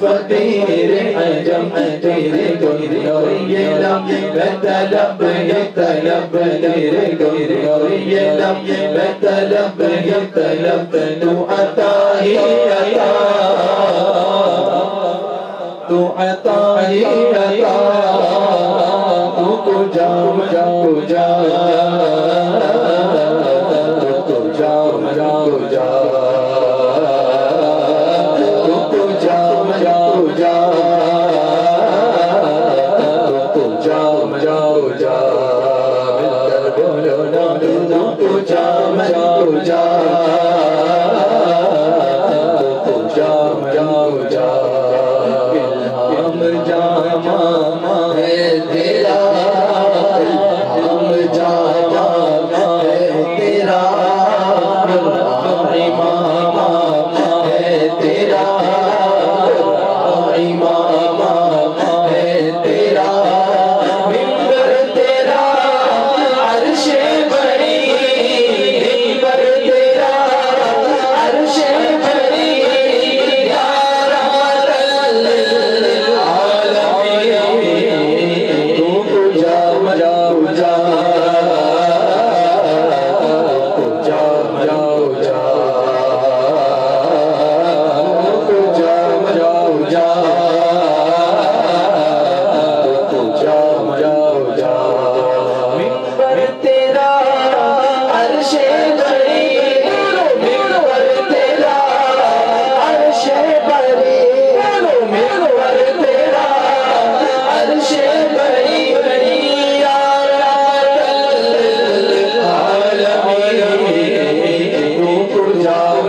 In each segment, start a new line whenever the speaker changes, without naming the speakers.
فقير عجم تيري قوي لم بتلب يتلب تيري قوي لم بتلب يتلب تو عطاهي عطا تو عطاهي عطا تو کجا کجا کجا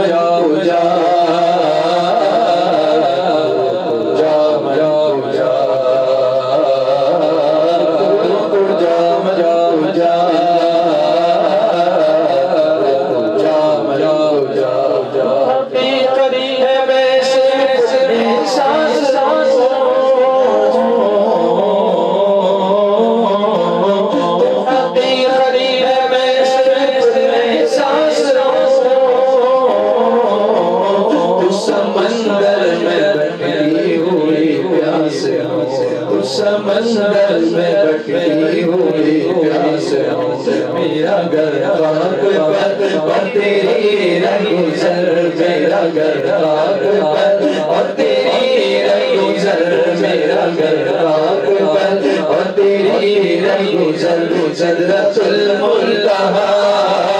Jaya سمندر میں بٹھی ہوئی پیاس ہوں سمندر میں بٹھی ہوئی پیاس ہوں میرا گھر پاک پت اور تیری رنگزر میرا گھر پاک پت اور تیری رنگزر میرا گھر پاک پت اور تیری رنگزر گزر، رسول اللہ۔